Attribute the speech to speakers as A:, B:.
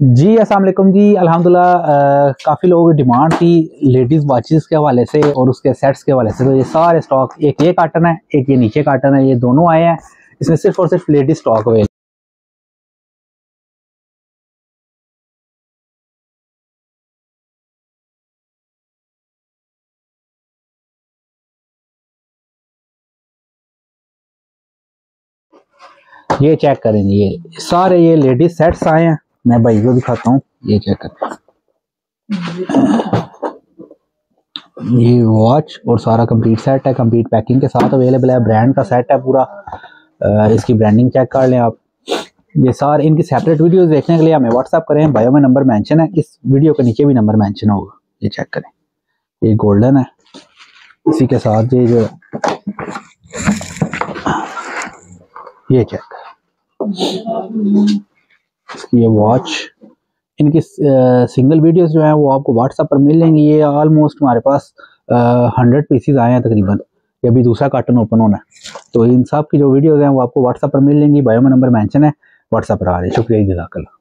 A: जी, अस्सलाम वालेकुम जी। अल्हम्दुलिल्लाह काफ़ी लोगों की डिमांड थी लेडीज़ वॉचेस के हवाले से और उसके सेट्स के हवाले से। तो ये सारे स्टॉक, एक ये काटन है, एक ये नीचे काटन है, ये दोनों आए हैं। इसमें सिर्फ़ और सिर्फ़ लेडीज़ स्टॉक अवेलेबल ये चेक करेंगे ये सारे ये लेडीज़ सेट्स आए हैं। मैं भाई को दिखाता हूँ। ये चेक कर ये वॉच और सारा कंप्लीट सेट है। कंप्लीट पैकिंग के साथ अवेलेबल है। ब्रांड का सेट है पूरा। इसकी ब्रांडिंग चेक कर लें आप। ये सारे इनकी सेपरेट वीडियोस देखने के लिए हमें व्हाट्सअप करें। बायो में नंबर मेंशन है। इस वीडियो के नीचे भी नंबर मेंशन होगा। ये चेक करें। ये गोल्डन है। इसी के साथ ये जो ये चेक ये वॉच इनकी सिंगल वीडियोस जो हैं वो आपको व्हाट्सएप पर मिल लेंगी ये ऑलमोस्ट हमारे पास हंड्रेड पीसीज आए हैं तकरीबन। ये अभी दूसरा कार्टन ओपन होना है। तो इन सब की जो वीडियोज़ हैं वो आपको व्हाट्सएप पर मिल लेंगी बायो में नंबर मैंशन है। व्हाट्सएप पर आ रही है। शुक्रिया जजाकल्ला